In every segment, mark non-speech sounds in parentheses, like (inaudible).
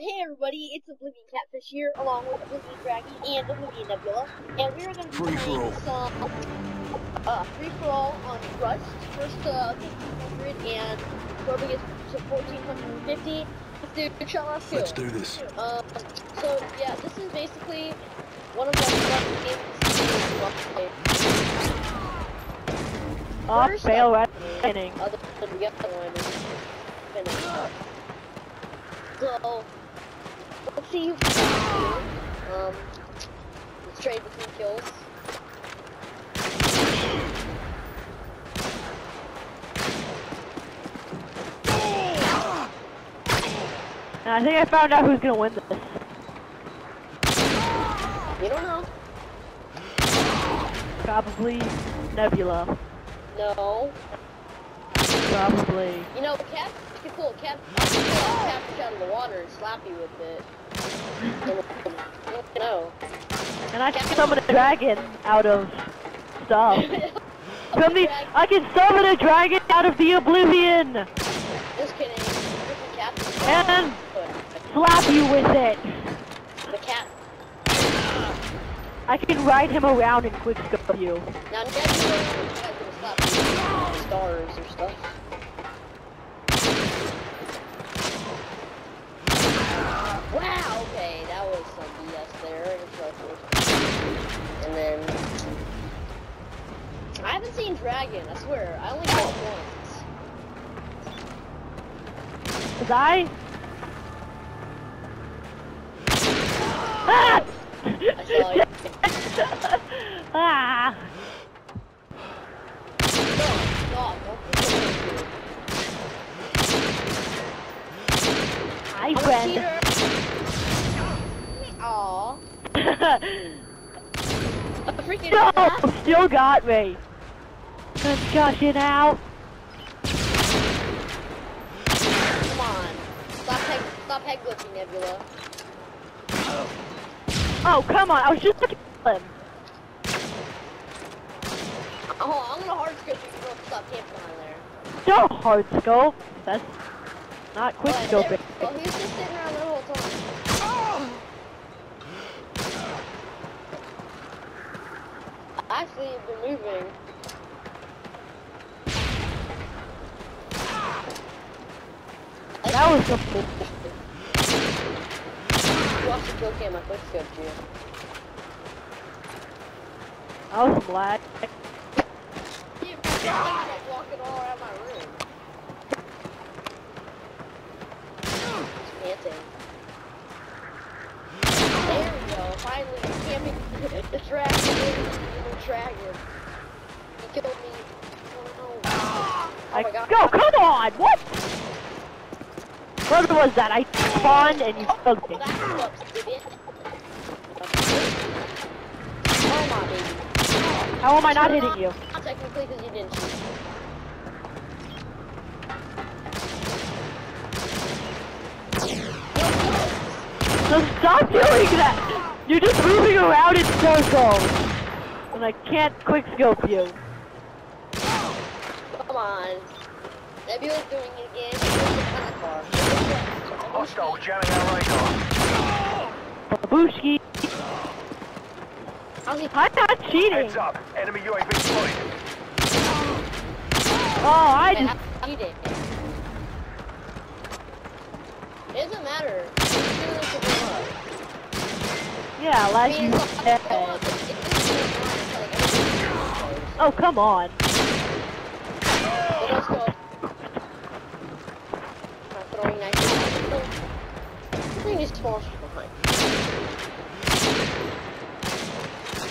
hey everybody, it's Oblivion Catfish here, along with Oblivion Draggy and Oblivion Nebula, and we're going to be Free for playing all. some uh, free for all on Rust. First uh, 1500 and whoever gets to 1450, let's do shot Let's do this. Um, so yeah, this is basically one of the best games. Oh, First fail up, right other than the other one is finished. So, let's see who can do. Um, let's trade between kills. And I think I found out who's gonna win this. You don't know. Probably Nebula. No. Probably. You know, cat, you can pull a cat, you can pull a catfish out of the water and slap you with it. Don't. And I can summon a dragon out of stuff. From the, I can summon a dragon out of the oblivion Just kidding. And slap you with it. The cat. I can ride him around and quick scope you. Now, Nebula, you guys gonna slap you with stars or stuff. Wow, okay, that was some BS there. And then I haven't seen Dragon, I swear. I only got once. Cause I. Ah! I saw you. ah! Hi, friend. cheater. Aw. (laughs) Freaking no! Still got me. Concussion out. Come on. Stop head, stop head glitching, Nebula. Oh, oh, come on. I was just looking at him. Oh, I'm gonna hard scope you if you don't stop camping on there. No hard scope. That's not quick But scoping. there- Well, he was just sitting around there the whole time. Oh! Actually, you've been moving. That was some bull- You watched the kill cam, I quick scoped you. That was some lag. Walking all around my room. Panting. There we go. Finally, camping the dragon. The dragon. He killed me. Oh no. Oh I, my god. go, come on! What? What was that? I spawned and you killed me. How am I not hitting you? Technically because you didn't shoot. So stop doing that! You're just moving around in circles! And I can't quick scope you. Come on. Nebula's doing it again. She's kind of far. Hostile jamming our radar. Babushki. I'm not cheating! Heads up. Enemy UAV spotted. Oh, I just... how he did. It doesn't matter. He's doing this to blow up. Yeah, like you it's not- it's not- said. it's- it's like everything. Oh, come on. But let's go. I'm throwing knives. I think it's behind.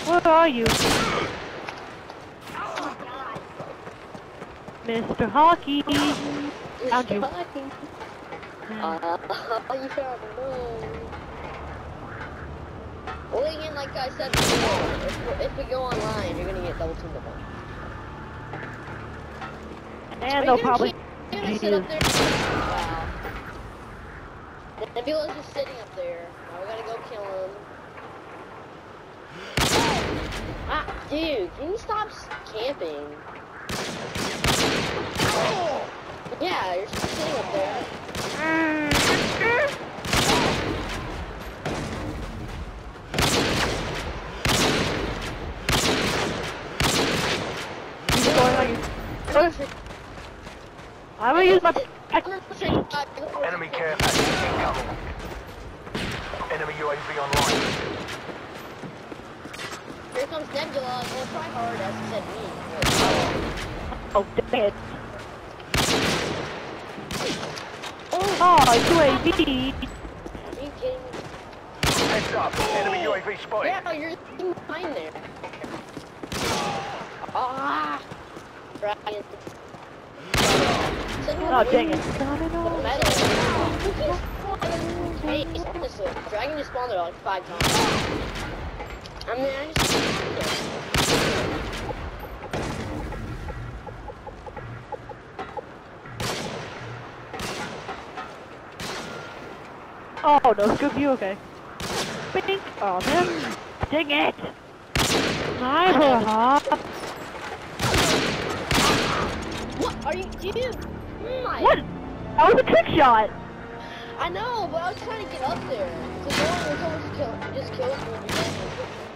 Where are you? Mr. Hockey. Found you. Uh, (laughs) you found me. Well, again, like I said before, if, we- if we go online, you're gonna get double teamed up. Are And they'll probably... keep- that just sitting up there. Now we gotta go kill him. (gasps) Ah, dude, can you stop camping? Yeah, you're sitting up there. I'm gonna use my... (laughs) Enemy care. UAV online. Here comes Nebula. Well, try hard, as he said me. Oh, dang it. Oh, UAV. Are you kidding me? Heads up. Enemy UAV spotted. Yeah, you're behind there. Ah! Dragon. Oh, dang it. Hey, honestly, Dragon just spawned there like five times. I mean, I just. Oh, no scope you, okay. Bink. Oh, man. Dang it. Sniper, huh? What are you, dude? My. What? That was a trick shot. I know, but I was trying to get up there. Cause no one was almost kill, just killed me.